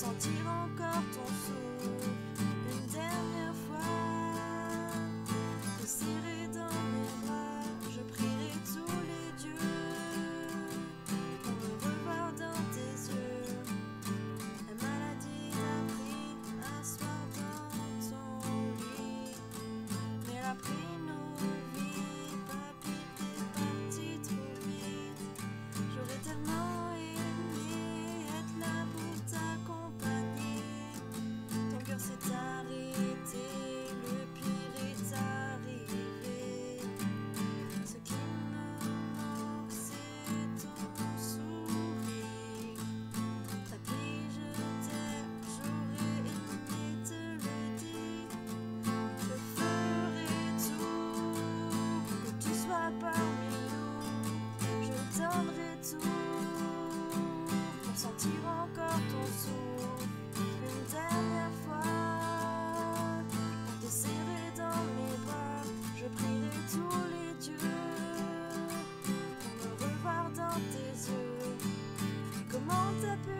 pour Comment t'as